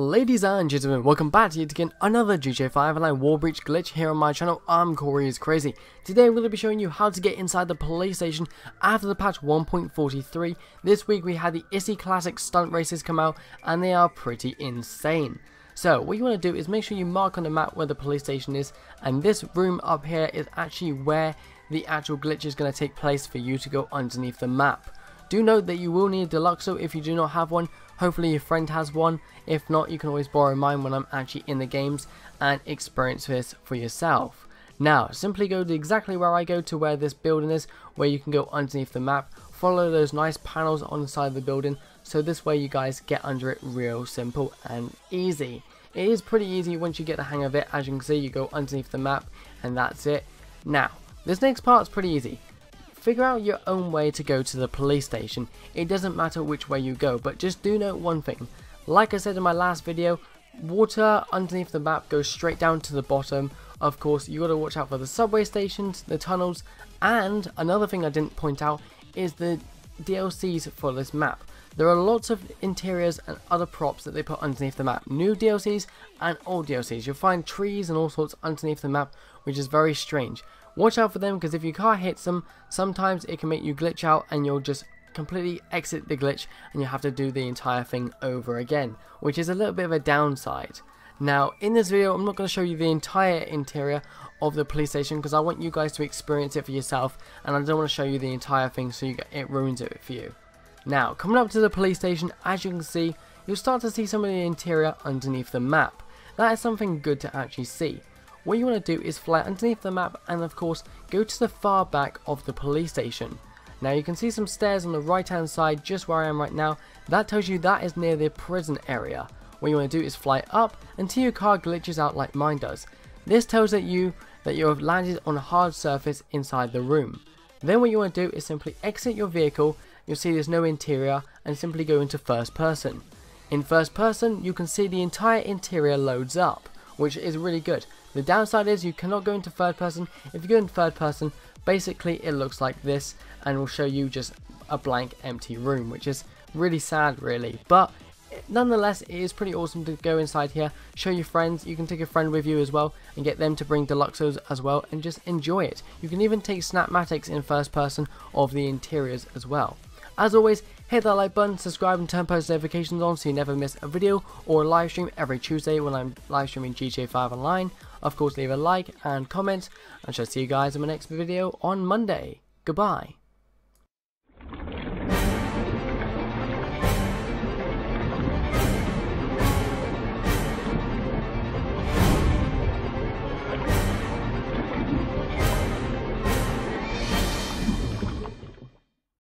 Ladies and gentlemen, welcome back to yet again another GTA 5 and I Wall Breach glitch here on my channel. I'm Corey is Crazy. Today I'm going to be showing you how to get inside the police station after the patch 1.43. This week we had the Issi Classic stunt races come out and they are pretty insane. So what you want to do is make sure you mark on the map where the police station is and this room up here is actually where the actual glitch is going to take place for you to go underneath the map. Do note that you will need a Deluxo if you do not have one. Hopefully your friend has one. If not, you can always borrow mine when I'm actually in the games and experience this for yourself. Now, simply go to exactly where I go to where this building is, where you can go underneath the map. Follow those nice panels on the side of the building, so this way you guys get under it real simple and easy. It is pretty easy once you get the hang of it. As you can see, you go underneath the map, and that's it. Now, this next part is pretty easy. Figure out your own way to go to the police station. It doesn't matter which way you go, but just do note one thing. Like I said in my last video, water underneath the map goes straight down to the bottom. Of course, you gotta watch out for the subway stations, the tunnels, and another thing I didn't point out is the DLCs for this map. There are lots of interiors and other props that they put underneath the map. New DLCs and old DLCs. You'll find trees and all sorts underneath the map, which is very strange. Watch out for them because if your car hits them, sometimes it can make you glitch out and you'll just completely exit the glitch and you have to do the entire thing over again, which is a little bit of a downside. Now, in this video, I'm not going to show you the entire interior of the police station because I want you guys to experience it for yourself and I don't want to show you the entire thing so you get, it ruins it for you. Now, coming up to the police station, as you can see, you'll start to see some of the interior underneath the map. That is something good to actually see what you want to do is fly underneath the map and of course go to the far back of the police station. Now you can see some stairs on the right hand side just where I am right now, that tells you that is near the prison area. What you want to do is fly up until your car glitches out like mine does. This tells that you that you have landed on a hard surface inside the room. Then what you want to do is simply exit your vehicle, you'll see there's no interior and simply go into first person. In first person you can see the entire interior loads up, which is really good. The downside is you cannot go into third person. If you go into third person, basically it looks like this and will show you just a blank empty room, which is really sad really. But nonetheless, it is pretty awesome to go inside here, show your friends, you can take a friend with you as well and get them to bring Deluxos as well and just enjoy it. You can even take Snapmatics in first person of the interiors as well. As always, hit that like button, subscribe and turn post notifications on so you never miss a video or a live stream every Tuesday when I'm live streaming GTA 5 online. Of course, leave a like and comment, and I shall see you guys in my next video on Monday. Goodbye.